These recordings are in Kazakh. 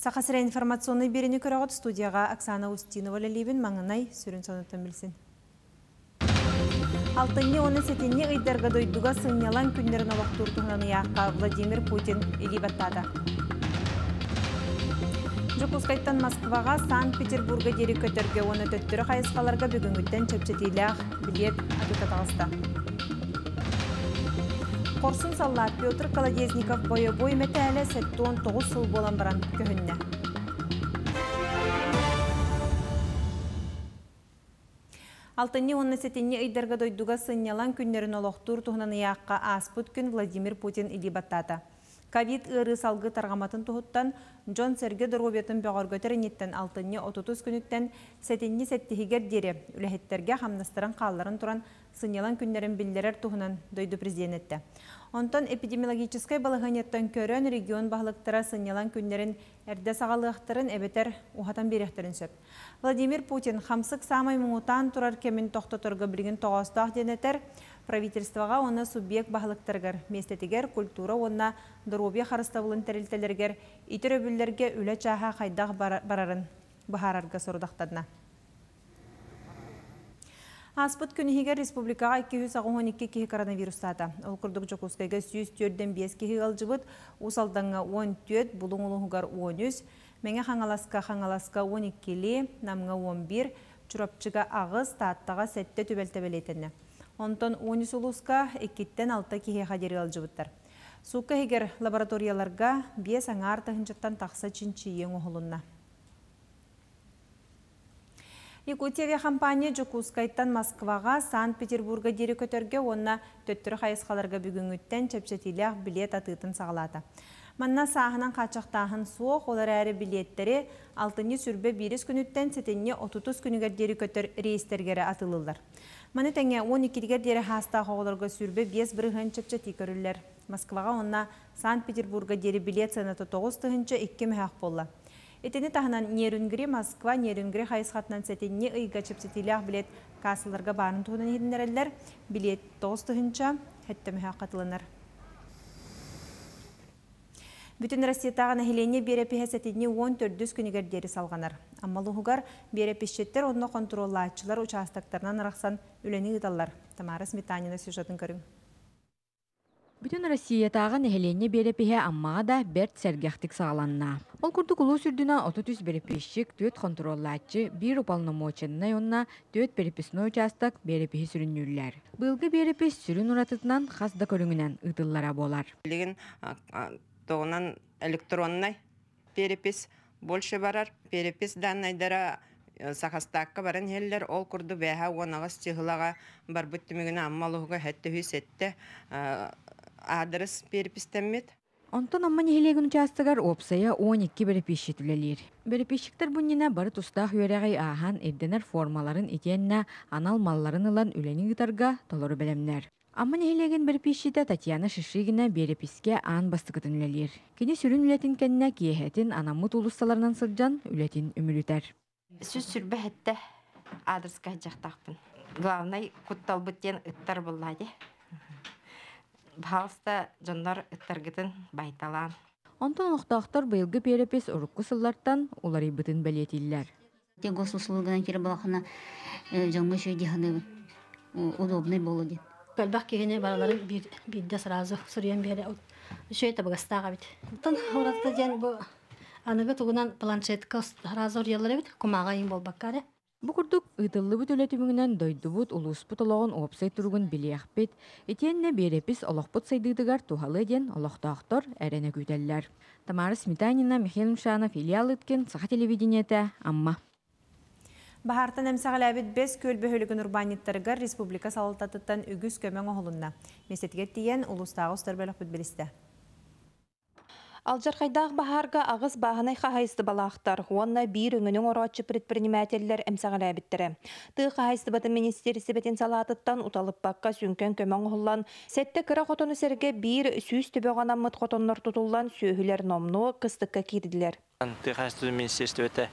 Сақасыра информационный берені көріғыт студияға Оксана Устинова ләлейбін маңынай сүрін сонытын білсін. Алтынне оны сетенне ұйдарға дойдуға сыңнялан күннерін олақтыртуғынан яққа Владимир Путин елибаттады. Жукускайттан Москваға Санкт-Петербурга дері көтерге оны төттірі қайысқаларға бүгінгіттен чөпчетейліғ билет атытатағысты. Корсун саллар Петр Колодезников бойы-бой мәтәлі сәттуын 9 сыл болан баран көхінне. Алтынне онны сетенне ыйдарға дойдуға сыннялан күннерін олықтур туғынан яққа аспыт күн Владимир Путин илибаттады. Ковид ыры салгы тарғаматын тұхыттан Джон Серге дұрғобетін бәғаргөтер ниттен алтынне 30 күніттен сәтенне сәттігер дере үләхеттерге хамнастыран қалларын тұран сынялан күннерін білдерер туғынан дойды президентті. Онтон эпидемиологическай балығанеттен көрін регион бағылықтыра сынялан күннерін әрді сағалықтырын әбетер ұхатан беректерін сөп. Владимир Путин хамсық самай мұңытан тұрар кемін тоқтатырғы білген тоғастақ денетер, правительствоға оны субъект бағылықтырғыр, местетігер культура онына дұрубе қарыставылын тәрілтелергер, итір өбілерге үлі чаға қайдақ барарын бұхарарға сұрдақтадына. Аспыт күнігер республикаға 212 кихи коронавирустата. Ол күрдік жокускайға 104-ден 5 кихи алжыбыт, усалданға 14, бұлың ұлығығар 13, мәңе қаңаласқа қаңаласқа 12-лі, намға 11, чүрапчыға ағыз, тааттаға сәтті төбелтебелетіні. Онтон 13 ұлысқа 2-тен 6 кихи қадері алжыбыттар. Суққа егер лабораторияларға 5 аңар тахынчыттан тақса чинчи ең ұғылынна. Якутия компания Жукускайттан Москваға, Санкт-Петербурга дері көтерге, онна төттірі қайысқаларға бүгінгіттен чәпчетіліғ билет атытын сағалады. Манна сағынан қачақтағын суық, олар әрі билеттері алтыны сүрбе біріс күніттен сетенне 30 күнігер дері көтер рейстергері атылылар. Маны тәңе 12-гер дері хаста қоғыларға сүрбе 5 бірігін чәпчеті көрілер. Москваға онна Санкт-Петербурга дері билет сынаты 9 тұхынчы 2 мәхақ болла. Этени таханан нерүнгіре Москва, нерүнгіре хайысқатынан сәтенне ыйга чепсетилях билет касыларға барын туғынан едінерелер билет тоғыстығынша хәттімі хақатылынар. Бүтін Россиятағы нәхилене бере пехе сәтенне 14 күнігер дері салғанар. Аммалығығар бере пешеттер онына контроллачылар участактарынан арақсан үлені ұдалар. Тамара Сметанина сюжетін көрің. Бүтін Россиятағы нәхелене берепіхе аммаға да бәрт сәргәқтік сағаланна. Ол күрді құлу сүрдіна 33 берепішік төт контроллачы бір уполномоченна онна төт берепісіні участок берепіхе сүріннүлләр. Бұлғы берепіс сүрін ұратытынан қасда көріңінен ұтыллара болар. Леген тоғынан электроннай перепис больше барар. Перепис даннайдара сахастакка баран хеллер ол курду бэха уонагас тихылага бар бүттүмүгүнө аммалууга хэтте хүсетте адрес перепистеммет. Онтон амман хилеген участыгар опсая 12 берепиши түлелер. Берепишиктер бұннина бары тустақ үйерегай ахан эрденер формаларын итенна анал малларын ылан үлени гитарга толору белемнер. Амман хилеген берепишите Татьяна Шишигина береписке ан бастыгытын үлелер. Кені сүрін үлетін кенне киехетін анамут улуссаларынан сыржан үлетін үмүрүтер. Сүз сүрбе хетте адреска жақтақпын. Главный кутталбыттен ыттар боллады. Бхалста жондар ыттаргытын байталан. Онтон оқтақтар быйылғы перепес урукку сыллартан улары бытын бәлетиллер. Те госуслугынан кері балақына жаңғы шөйдеханы удобный болды. Көлбақ кегене балаларын birde сразу сұрыян бере шөй табығастаға бит. Тон хората ден бу аныгы тугунан планшетка сразу урьялар бит кумага ин болбаккаре. Бу курдук ыдыллы бут өлетүмүнен дойдубут улуспут олоғын опсай туругун билиэхпит, этиенне берепис олохпут сайдыдыгар тухалы ден олохтоохтор эрене күтеллер. Тамара Сметанина, Михаил Мшанов, Илья Лыткин, Саха телевидениете, Амма. Бахартан әмсағаләбіт бес көл бөхілігін урбаниттарығар республика салалтатыттан үгіз көмің оғылынна. Месетігет тиен ұлыстағы ұстарбелік бүтбілісті. Алжарқайдағы бахарға ағыз бағынай қағайысты балақтар, онна бір үңінің орачы предпринимателлер әмсағаләбіттірі. Ты қағайысты баты министерісі бәтен салатыттан ұталып баққа сүнкен көмің ұғылан, сәтті кіра қотоны сәрге бір сүйіз түбеған амыт қотонлар тұтылан сөйілер номну қыстыққа кирділер. Ты қағайысты министерісі өте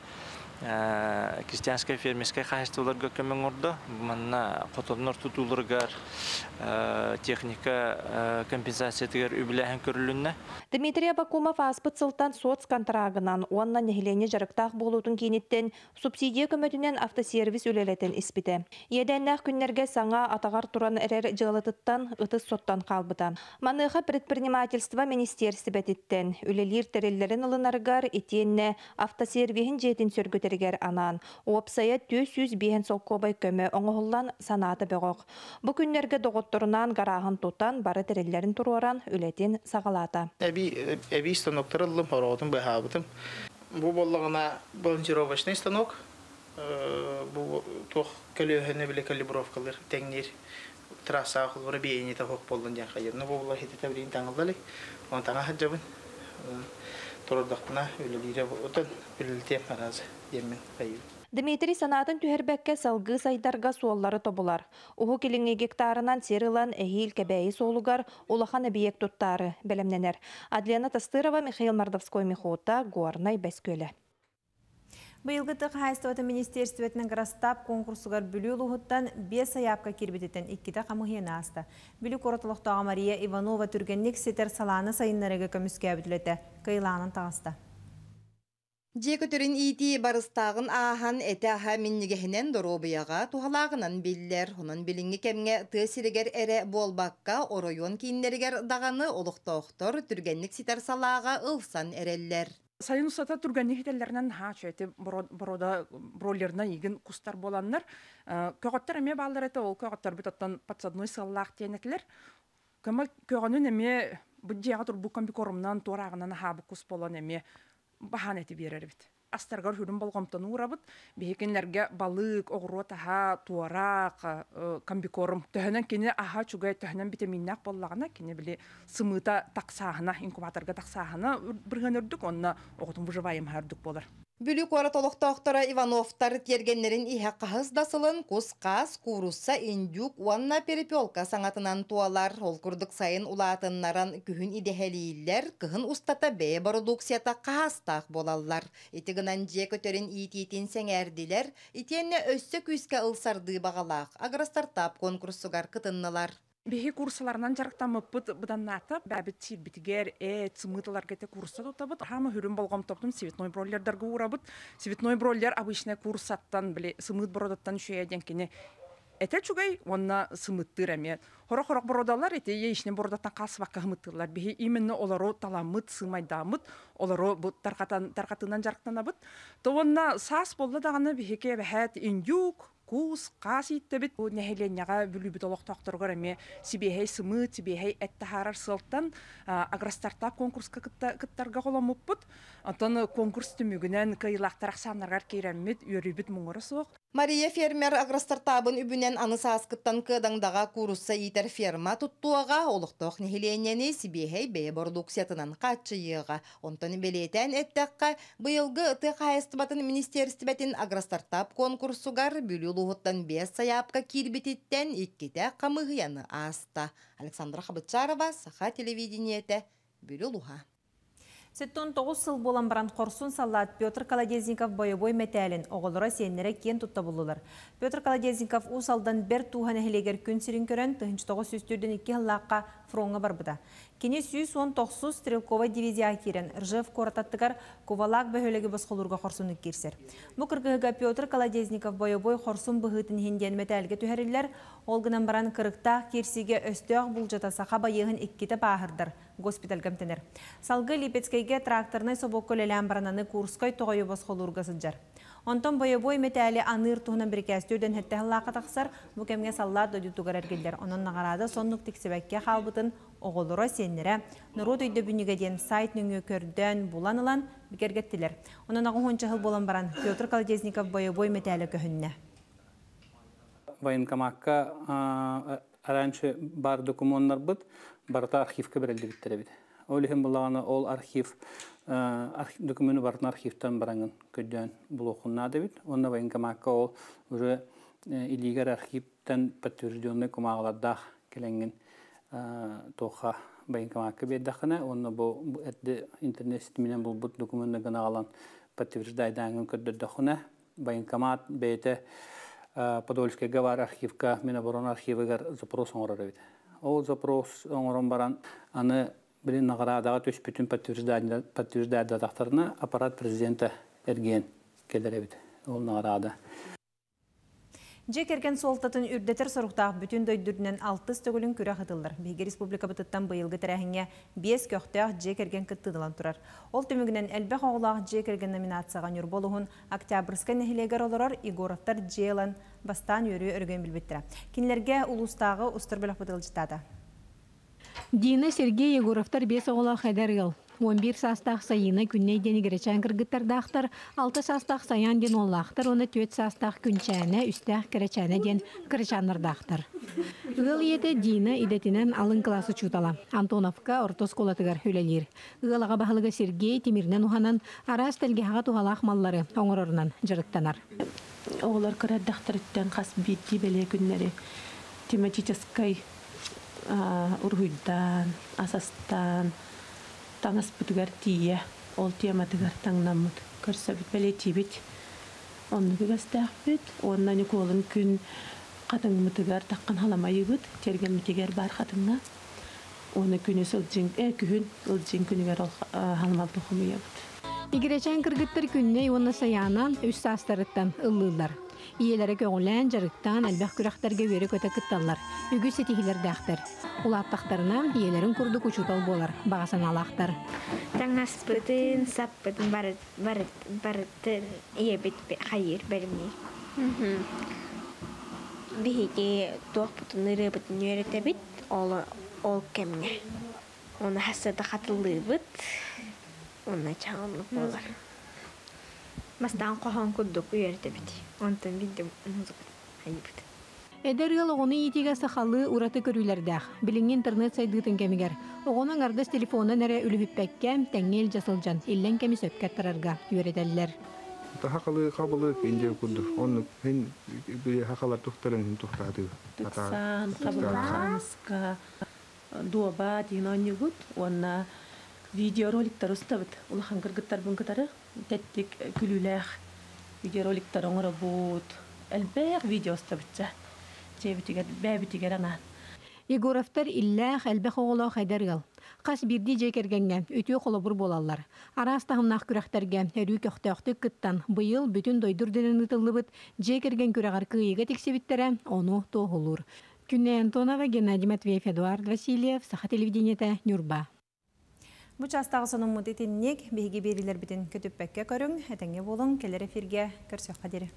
э, крестьянская фермерская хозяйстволарга көмөң ордо манна котоннор тутулургар э, техника э, компенсация тигер үбүлэхен көрүлүнне Дмитрий Абакумов аспыт сылтан соцконтрагынан уанна нехилене жарыктаах болутун кейниттен субсидия көмөтүнен автосервис үлелетен испите. Еденнах күннерге саңа атагар туран эрер жылытыттан ытыс соттан калбыта. Маныха предпринимательство министерстветиттен үлелир тереллерин ылынаргар итиенне автосервихин жетин сөргөтергер анан. Опсая 400 биен солкобай көмө оңоһуллан санаты бөгөк. Бу күннерге доготторунан гарагын тутан бары тереллерин туруаран үлетин сагалата. Эби эби станоктор ылым хоротун бахабытым. Бу боллагына балансировочный станок. Э, Бу тох көлөһөнө биле калибровкалар теңнир трасса хулбары бейни та хок болдун дия хайыр. Ну бу болла хите табрин таңылдалы. Он таңа хаджабын. Тордактына үлелире отын үлелте маразы демен. Дмитрий санатын түһәрбәккә салгы сайдарга суоллары тобулар. Уху килиңе гектарынан серылан эхил кәбәйи соолугар улахан объект туттары белемненер. Адлена Тастырова, Михаил Мордовской Михота, Гуарнай Бәскөлі. Быйылғы тық хайстываты министерстветінің ғырастап конкурсугар бүлі ұлығыттан 5 аяпқа кербететін иккіті қамығыны асты. Бүлі қорытылықтаға Мария Иванова түргеннік сетер саланы сайынларыға көміске әбітілеті. Кайланын тағысты. Жекөтөрүн ити барыстагын аахан эте аха миннигехинен доробияга тухалаагынан биллер, онун билинги кемге тысиригер эре болбакка оройон кийиннеригер даганы олуктоохтор түргенник ситер салаага ылсан эреллер. Сайын усата турган нехителлеринен ха чөйте борода бролерна игин кустар боланнар. Көгөттөр эме баалар эте ол көгөттөр бит оттан подсадной сыллаах тиенетлер. Кама көгөнүн эме бу жага тур комбикорумнан турагынан ха бу кус болон эме бахан берер бит. Астаргар хүрүн болгомтон урабыт, бехекенлерге балык, огро таха, туарак, комбикорум. Төһөнөн кене аха чугай төһөнөн витаминнак боллагына кене биле сымыта таксаһына, инкубаторга таксаһына бирген өрдүк, онна оготун выживаем хардык болар. Бүлі кора толықтақтара Ивановтар тергенлерин иһә қағыз дасылын кус қас, курусса, индюк, уанна перепелка саңатынан туалар, ол күрдік сайын улатыннаран күхін идехелейлер, кыһын устата бәе продукцията қағастақ болалар. Итігінан же көтерін ититин сәңәрділер, итенне өссі күске ылсарды бағалақ, агростартап конкурсугар кытыннылар. Бехи курсаларынан жарықтамыппыт бұданната, бәбіт сирбитигер, э, цымытылар кете курса тотабыт. Хама хүрін болғам топтым цветной бройлердарға урабыт. Цветной бройлер обычный курсаттан, біле, сымыт бродаттан шүйеден кене Эте чугай онна сымыттыр әме. Хорох-хорох бородалар эте ешне бородаттан касыбакка хымыттырлар. Бихи именно оларо таламыт, сымайдамыт, оларо бу таркатан таркатынан жарктанабыт. То онна сас болла даганы бихике бәһәт индюк, кус кас иттебит. Бу нехеленяга бүлүбүт олоктоктор эме сибехей сымыт сибехей эттахарар сылтан агростартап конкурска кыттарга коломуппут антон конкурс түмүгүнен кыйлактар санаргар кейреммит үйрүбүт муңура соок Мария фермер агростартабын үбүнен аны сааскыттан кыдаңдага курусса итер ферма туттуага олукток нехиленени сибехей бе продукциятынан катчыйыга онтон белетен эттекка быйылгы ыты хайыстыбатын министерстветин агростартап конкурсугар бүлү улуһуттан бес саяпка кирбититтен икките камыгыяны аста. Александра Хабычарова, Саха телевидениете, Бюлюлуха. Сеттон тоғыз сыл болан баран қорсун саллат Петр Каладезников боевой метәлін оғылыра сеннері кен тұтта болулар. Петр Каладезников у салдан бер туған әхілегер күн сирин көрін тұхынч тоғыз сүстірден екі хыллаққа фронға бар бұда. Кене сүйіс он тоқсу стрелковый дивизия керен Ржев корататтығар кувалак бөхөлігі басқолурға қорсуны керсер. Бұ кыргыға Петр Каладезников боевой қорсун бұғытын хенден метәлге түхәрілер, олғынан баран кырықта керсиге өстөғ бұл жатаса қаба еғін иккеті бағырдар госпиталь гамтенер. Салгы Липецкайге тракторны собок көлелән барананы Курскай тоғайы сыджар. Онтон боевой метәлі аныр туһунан біркәстөден хәтті хыллақы тақсар, бүкемге саллар дойдутугар әргелдер. Онын нағарады соннук тексебәкке қалбытын оғылыра сеннері. Нұрот өйді бүнігеден сайт нүңі көрден буланылан бікергеттілер. Онын ағын хонча хыл болан баран Петр Калдезников боевой метәлі көхінне. Военкоматка раньше бар документтар быт, барта архивка. Олихим булаганы ол архив документы бартын архивтан бараңын көддөн блокунна дебит. Онна военкоматка ол уже илигер архивтан подтвержденный кумагалардах келенген тоха военкоматка бердахана. Онна бу интернет менен бул бут документты гана алан подтверждайдангын көддөрдөхүнө военкомат бейте Подольский гавар архивка Миноборон архивыгар запрос бит. Ол запрос оңорон баран аны билин наградага төш бүтүн подтверждадаттарына аппарат президента эрген келер бит. Ол награда. Жекерген солтатын үрдетер соруқтақ бүтін дөйдүрінен 6 төгілін күрі қытылдар. Бейгі республика бұтыттан бұйылғы тәрәхіңе 5 көқтіяқ жекерген кыттыдылан тұрар. Ол төмігінен әлбәқ оғылақ жекерген номинацияға нүр болуғын октябрьскі нәхілегер олырар Игоровтар жейлан бастан өрі өрген білбеттірі. Кенлерге ұлыстағы ұстыр білік бұтыл. Дина Сергей Егоровтар бес оғылақ әдер 11 састақ сайыны күнней дені кіречен кіргіттардақтыр, 6 састақ саян ден оллақтыр, оны 4 састақ күнчәне, үстәқ кіречәне ден кіречанырдақтыр. Үгіл еті Дина идетінен алын классы чутала. Антоновка ортос колатыгар хүлелер. Үгілаға бағылығы Сергей Тимирнен уханан арас тәлгеға тухалақ маллары оңырырынан жырыттанар. Оғылар қас тематическай ургуйдан, асастан, таңас бүтүгер тие, ол тема тигер таңнамыт. Көрсө бит беле тибит. Онны бигестәх бит, оннан колын күн катың мытыгар таккан халамай бит, терген митигер бар хатыңна. Оны күнү сылжин, э күн, сылжин күнүгер ол халамал тухумуя бит. Игеречен кыргыттыр күнне онна саянан үс састарыттан ыллылар. Иелері көңілән жарықтан әлбәқ күрәқтерге вері көті кытталар. Үгі сетихилер дәқтір. Улаттақтарынан иелерін күрді күчутал болар. Бағасын алақтар. Таңаспытын, саппытын барыттыр. Ие бит хайыр бәрімнер. Бихиге тоқ бұтын ыры бұтын өреті бит, ол кәміне. Оны хасыда қатылы бұт, оны болар. Мастан қоған күрдік өреті бит. Онтан бидде музыка хайбыт. Эдергал оғыны етеге сақалы ураты көрілердәқ. Біліңгі интернет сайдығытын кәмігер. Оғының ардыс телефоны нәре үліхіппәккәм тәңел жасылжан. Иллен кәмі сөпкәттірарға үйретелілер. Хақалы қабылы кенде күрді. Оны мен хақалар тұқтарын тұқтады. Тұқсан, қабылы қамысқа, дуаба дейін оны күт. Оны видеороликтар ұстабыт. Улахан кыргыттар бұн кытары. Тәттік күліләқ видеороликтар оңыра бұд. Әлбәқ видео ұстабытса. Жебітігер, бәбітігер анан. Егоровтар илләх әлбәқ оғылау қайдарғал. Қас бірді жекергенге өтіе қолыбыр болалар. Арастағымнақ күрәқтерге әрі көқтеуқті күттан бұйыл бүтін дойдыр дінін ұтылыбыт жекерген күрәғар күйеге тексебіттері оны тоғылыр. Күнне Антонова, Геннадий Матвеев, Эдуард Васильев, Саха телевидениеті, Нюрба. Бұ соның мұдетіннек бейге берілер бітін көтіппәкке көрің, әтәңе болың, келер эфирге көрсек қадері.